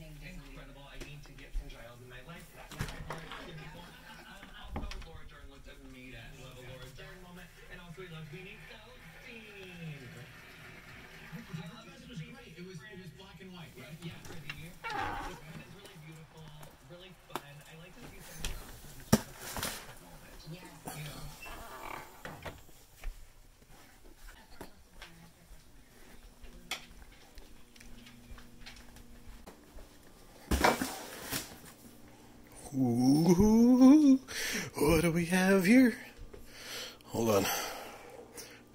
incredible. I need to get some Giles in my life. I've Laura Dern love Laura Dern moment. And Beanie Feldstein. It was it was black and white? Yeah, for the year. It's really beautiful, really fun. I like to see some of the moments. Yes. You know, Ooh, what do we have here? Hold on. I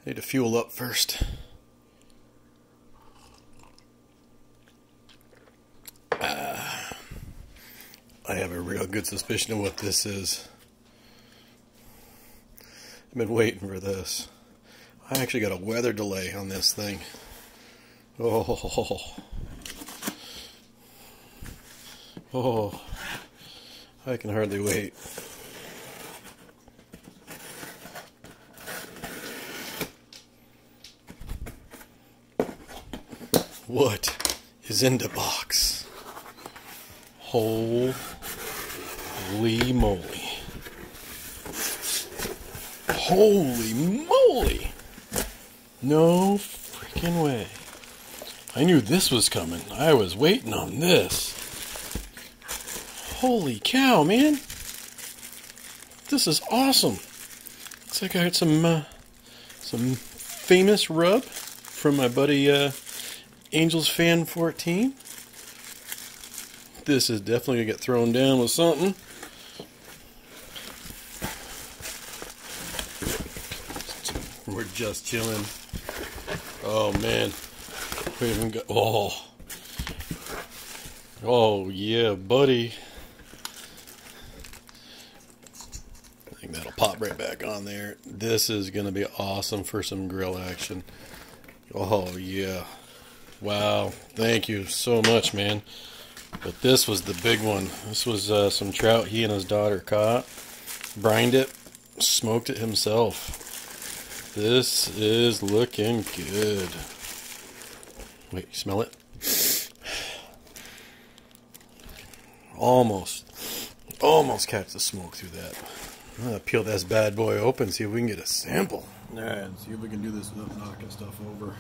need to fuel up first. Ah, I have a real good suspicion of what this is. I've been waiting for this. I actually got a weather delay on this thing. Oh. Oh. I can hardly wait. What is in the box? Holy moly. Holy moly! No freaking way. I knew this was coming. I was waiting on this. Holy cow, man. This is awesome. Looks like I got some uh, some famous rub from my buddy uh, Angels Fan 14. This is definitely gonna get thrown down with something. We're just chilling. Oh man. We even got oh. Oh yeah, buddy. Think that'll pop right back on there. This is going to be awesome for some grill action. Oh, yeah. Wow. Thank you so much, man. But this was the big one. This was uh, some trout he and his daughter caught, brined it, smoked it himself. This is looking good. Wait, smell it? Almost. Almost catch the smoke through that. Peel this bad boy open, see if we can get a sample. Alright, see if we can do this without knocking stuff over.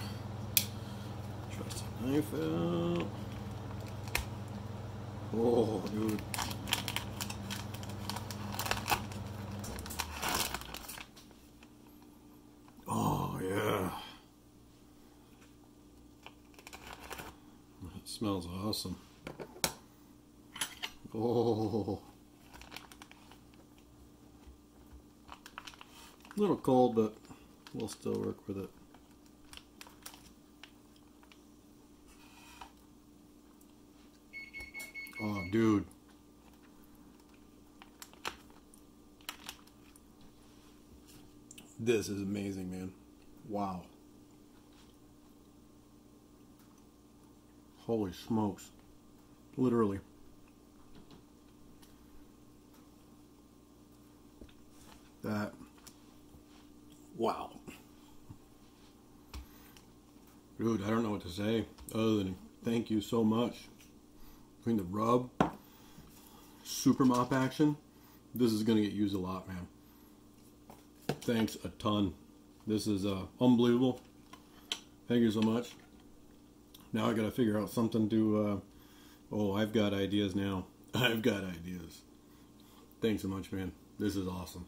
Trust the knife out. Oh, dude. Oh, yeah. It smells awesome. Oh. A little cold, but we'll still work with it. Oh, dude. This is amazing, man. Wow. Holy smokes. Literally. That. Wow. Dude, I don't know what to say other than thank you so much. Between the rub, super mop action, this is going to get used a lot, man. Thanks a ton. This is uh, unbelievable. Thank you so much. Now I got to figure out something to. Uh, oh, I've got ideas now. I've got ideas. Thanks so much, man. This is awesome.